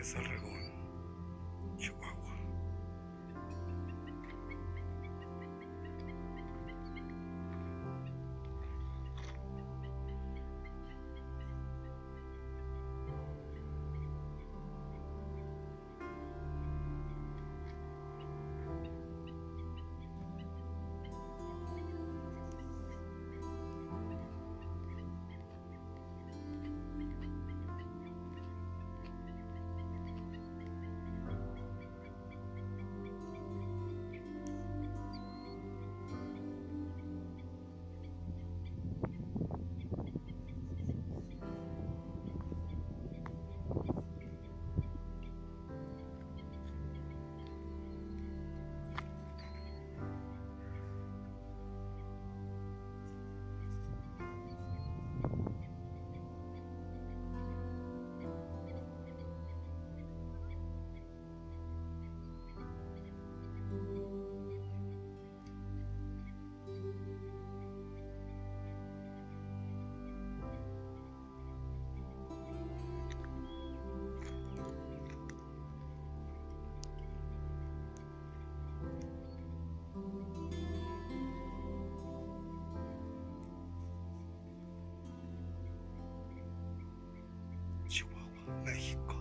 árboles alrededor. 每一个